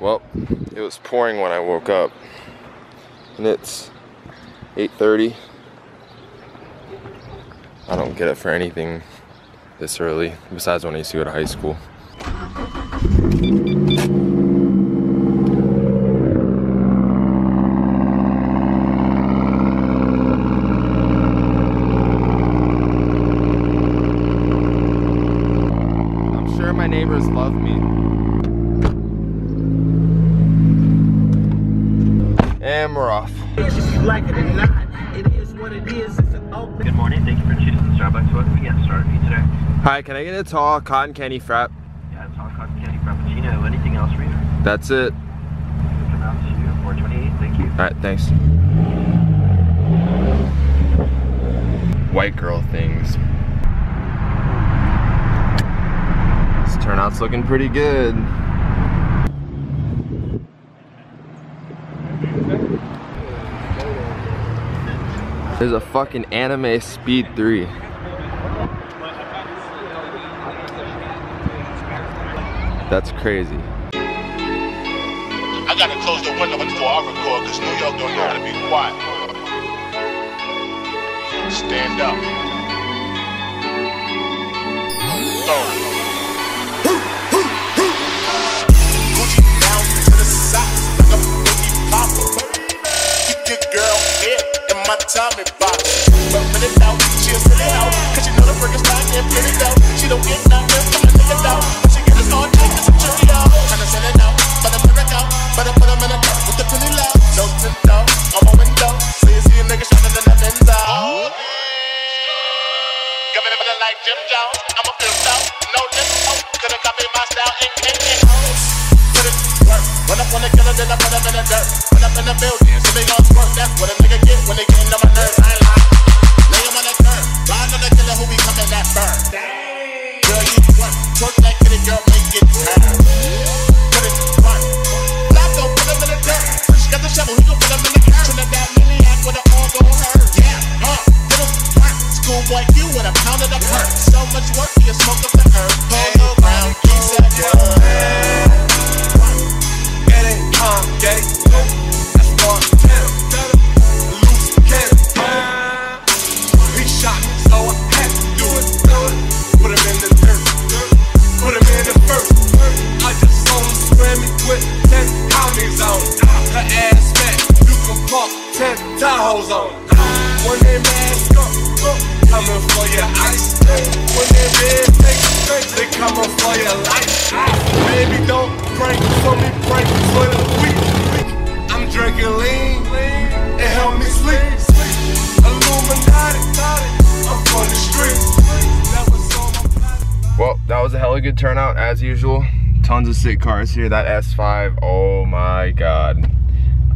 Well, it was pouring when I woke up. And it's 8.30. I don't get up for anything this early, besides when I used to go to high school. I'm sure my neighbors love me. And we're off. like it or not, it is what it is. It's an open. Good morning. Thank you for choosing Starbucks. What can we get started for you today? Hi, can I get a tall cotton candy frap? Yeah, hot cotton candy frappuccino. Anything else for you? That's it. Come out to 428. Thank you. Alright, thanks. White girl things. This turnout's looking pretty good. There's a fucking anime speed 3. That's crazy. I gotta close the window before I record because New York don't know how to be quiet. Stand up. Throw in my box. But when it out, she'll sit it out. Cause you know the freaking style can't fit it out. She don't get nothing from a nigga out. But she get us all take us some Cheerio. Tryna send it out, but I'm out. But I put them in a cup with the penny loud. No tint out on my window. So you see a nigga shining in the out. It Jim Jones. I'm a fifth out. No lip out. Could've copied my style. Ink, ink, ink. Put it work. When I it, then I put in the dirt. When up in the building, so they gon' squirt. That's what get when they get on my nerves. I ain't lying. On the curb. Ride on the killer who be coming that burn. Girl, you work. Twerk that kitty, girl, make it turn. Put it work. Flacko, put him in the dirt. Got the shovel, he gon' put him in the curb. Trinidad maniac with an all gon' hurt. Yeah, get him work. Schoolboy Q with a pound of the perk. So much work, you smoke up the herb. Polo ground, geese at work. Fat, you can park ten Tahoes on. When they mask up, coming for your ice. When they straight, they coming for your life. Baby, don't prank me, prank for the weak. I'm drinking lean, it help me sleep. Well, that was a hella good turnout as usual. Tons of sick cars here. That S5, oh my god.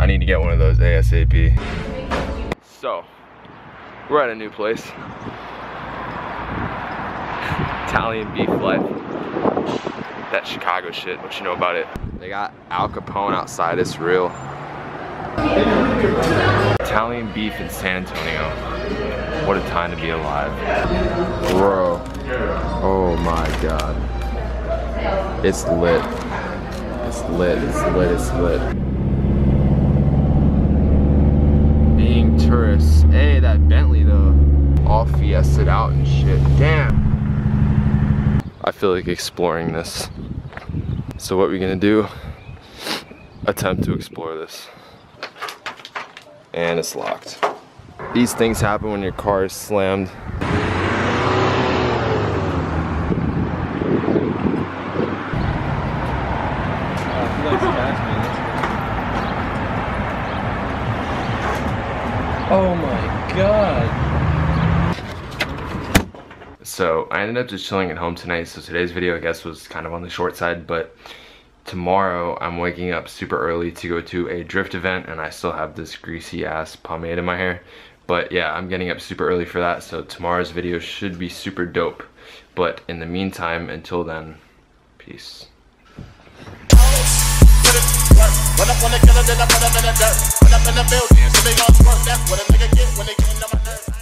I need to get one of those ASAP. So, we're at a new place. Italian beef life. That Chicago shit, what you know about it? They got Al Capone outside, it's real. Italian beef in San Antonio. What a time to be alive. Bro. Oh my god. It's lit. It's lit, it's lit, it's lit. Hey, that Bentley though. All fiested out and shit. Damn. I feel like exploring this. So what we're gonna do, attempt to explore this. And it's locked. These things happen when your car is slammed. Oh my god. So I ended up just chilling at home tonight. So today's video I guess was kind of on the short side, but tomorrow I'm waking up super early to go to a drift event and I still have this greasy ass pomade in my hair. But yeah, I'm getting up super early for that. So tomorrow's video should be super dope. But in the meantime, until then, peace. Run up on the killer, then I put him in the dirt. Run up in the building, so they gon' squirt. That's what a nigga get when they get into my nerves.